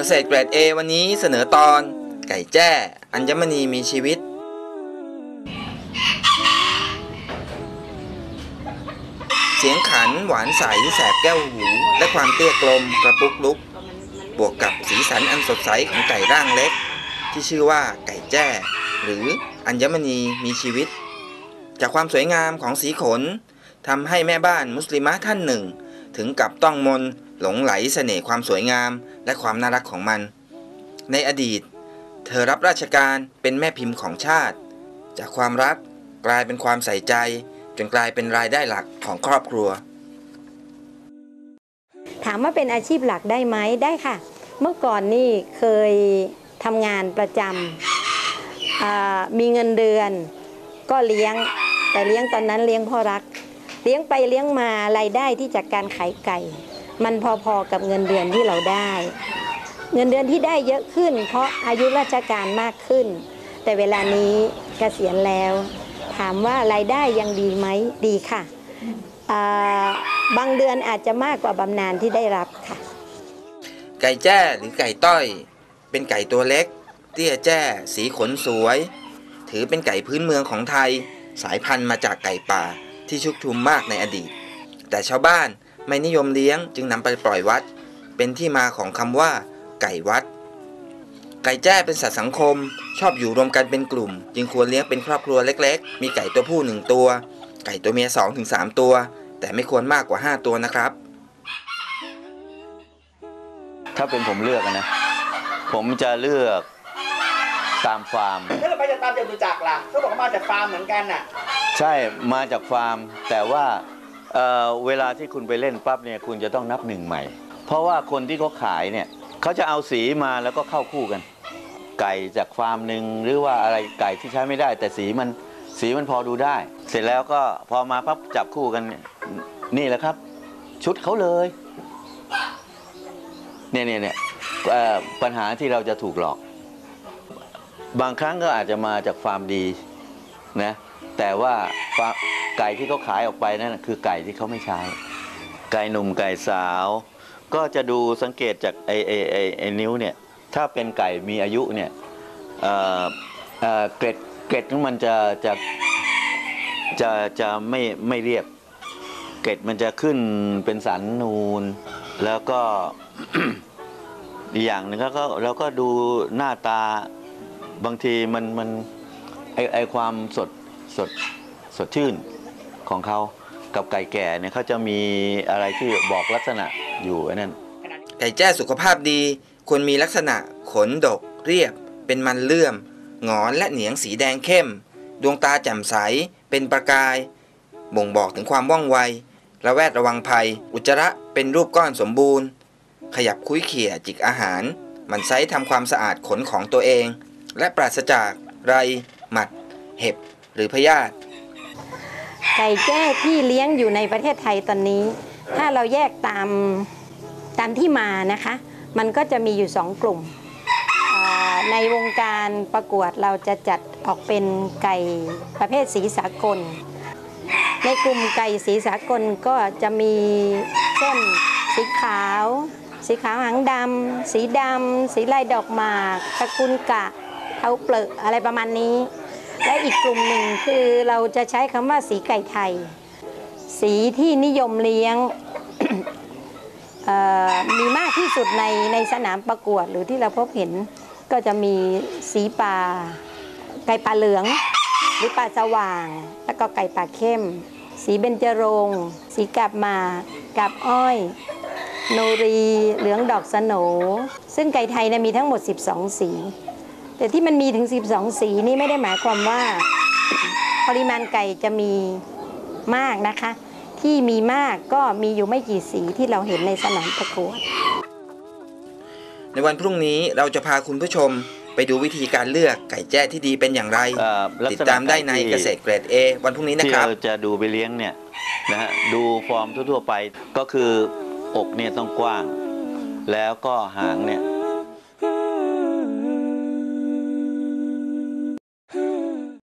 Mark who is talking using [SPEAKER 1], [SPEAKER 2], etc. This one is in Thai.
[SPEAKER 1] กษตรเกรด A วันนี้เสนอตอน ไก่แจ้ อัญมณีมีชีวิต เสียงขันหวานใสแสบแก้วหู และความเตี้ยกลมกระปุกลุก บวกกับสีสันอันสดใสของไก่ร่างเล็ก ที่ชื่อว่าไก่แจ้ หรืออัญมณีมีชีวิต จากความสวยงามของสีขนทำให้แม่บ้านมุสลิมะท่านหนึ่ง ถึงกับต้องมน หลงไหลเสน่ห์ความสวยงามและความน่ารักของมัน ในอดีต เธอรับราชการเป็นแม่พิมพ์ของชาติ จากความรักกลายเป็นความใส่ใจ จนกลายเป็นรายได้หลักของครอบครัว
[SPEAKER 2] ถามว่าเป็นอาชีพหลักได้ไหมได้ค่ะ เมื่อก่อนนี่เคยทำงานประจำมีเงินเดือน ก็เลี้ยงแต่เลี้ยงตอนนั้นเลี้ยงพ่อรัก เลี้ยงไปเลี้ยงมารายได้ที่จากการขายไก่ มันพอๆกับเงินเดือนที่เราได้ เงินเดือนที่ได้เยอะขึ้น เพราะอายุราชการมากขึ้น แต่เวลานี้เกษียณแล้ว ถามว่ารายได้ยังดีไหมดีค่ะบางเดือนอาจจะมากกว่าบำนาญที่ได้รับค่ะ
[SPEAKER 1] ไก่แจ้หรือไก่ต้อย เป็นไก่ตัวเล็ก เตี้ยแจ้สีขนสวย ถือเป็นไก่พื้นเมืองของไทย สายพันธุ์มาจากไก่ป่าที่ชุกชุมมากในอดีต แต่ชาวบ้าน ไม่นิยมเลี้ยงจึงนำไปปล่อยวัด เป็นที่มาของคำว่า ไก่วัด ไก่แจ้เป็นสัตว์สังคม ชอบอยู่รวมกันเป็นกลุ่ม จึงควรเลี้ยงเป็นครอบครัวเล็ก ๆ มีไก่ตัวผู้หนึ่งตัว ไก่ตัวเมีย2อถึงสตัว แต่ไม่ควรมากกว่า 5 ตัวนะครับ
[SPEAKER 3] ถ้าเป็นผมเลือกอะนะ ผมจะเลือกตามฟาร์ม
[SPEAKER 4] ถ้าเราไปจะตามจตุจักรล่ะเขาบอกว่ามาจากฟาร์มเหมือนกันน่ะ
[SPEAKER 3] ใช่มาจากฟาร์ม แต่ว่า เอ่อเวลาที่คุณไปเล่นปั๊บเนี่ยคุณจะต้องนับหนึ่งใหม่ เพราะว่าคนที่เขาขายเนี่ยเขาจะเอาสีมาแล้วก็เข้าคู่กัน ไก่จากฟาร์มหนึ่งหรือว่าอะไรไก่ที่ใช้ไม่ได้ แต่สีมันสีมันพอดูได้ เสร็จแล้วก็พอมาปั๊บจับคู่กันนี่แหละครับ ชุดเขาเลยเนี่ยเนี่ยเนี่ยปัญหาที่เราจะถูกหลอก บางครั้งก็อาจจะมาจากฟาร์มดีนะแต่ว่าฟาร์ม ไก่ที่เขาขายออกไปนั่นคือไก่ที่เขาไม่ใช้ ไก่หนุ่มไก่สาว ก็จะดูสังเกตจากไอ้ไอ้ไอ้ไอ้นิ้วเนี่ยถ้าเป็นไก่มีอายุเนี่ยเออเออเกร็ดเกร็ดของมันจะจะจะจะไม่ไม่เรียบ เกร็ดมันจะขึ้นเป็นสันนูน แล้วก็อีกอย่างหนึ่งก็ก็เราก็ดูหน้าตาบางทีมันมันไอไอความสดสดสดชื่น ของเขากับไก่แก่เนี่ยเขาจะมีอะไรที่บอกลักษณะอยู่นั่น
[SPEAKER 1] ไก่แจ้สุขภาพดีควรมีลักษณะขนดก เรียบ เป็นมันเลื่อมหงอนและเหนียงสีแดงเข้ม ดวงตาแจ่มใส เป็นประกาย บ่งบอกถึงความว่องไวระแวดระวังภัย อุจจาระเป็นรูปก้อนสมบูรณ์ ขยับคุ้ยเขี่ยจิกอาหาร มันไซทำความสะอาดขนของตัวเอง และปราศจากไร หมัด เห็บ หรือพยาธิ
[SPEAKER 2] ไก่แจ้ที่เลี้ยงอยู่ในประเทศไทยตอนนี้ ถ้าเราแยกตามตามที่มานะคะ มันก็จะมีอยู่สองกลุ่ม ในวงการประกวดเราจะจัดออกเป็นไก่ประเภทสีสากล ในกลุ่มไก่สีสากลก็จะมีเช่นสีขาว สีขาวหางดำสีดำสีลายดอกหมากตระกุลกะเอาเปลือกอะไรประมาณนี้ และอีกกลุ่มหนึ่งคือเราจะใช้คำว่าสีไก่ไทย สีที่นิยมเลี้ยงมีมากที่สุดในในสนามประกวดหรือที่เราพบเห็นก็จะมีสีป่าไก่ป่าเหลือง หรือป่าสว่าง แล้วก็ไก่ป่าเข้ม สีเบญจรงสีกาบมากกาบอ้อย โนรี เหลืองดอกสโหนซึ่งไก่ไทยนยมีทั้งหมด 12 สี แต่ที่มันมีถึง 12 สีนี่ไม่ได้หมายความว่าปริมาณไก่จะมีมากนะคะ ที่มีมากก็มีอยู่ไม่กี่สีที่เราเห็นในสนามประกวด
[SPEAKER 1] ในวันพรุ่งนี้เราจะพาคุณผู้ชมไปดูวิธีการเลือกไก่แจ้ที่ดีเป็นอย่างไร
[SPEAKER 3] เอ่อลักษณะ
[SPEAKER 1] ติดตามได้ใน
[SPEAKER 3] ที่
[SPEAKER 1] เกษตรเกรด A วันพรุ่งนี้นะ
[SPEAKER 3] ที่
[SPEAKER 1] ครับ
[SPEAKER 3] เราจะดูไปเลี้ยงเนี่ยนะฮะดูฟอร์มทั่วๆไปก็คืออกเนี่ยต้องกว้าง แล้วก็หางเนี่ย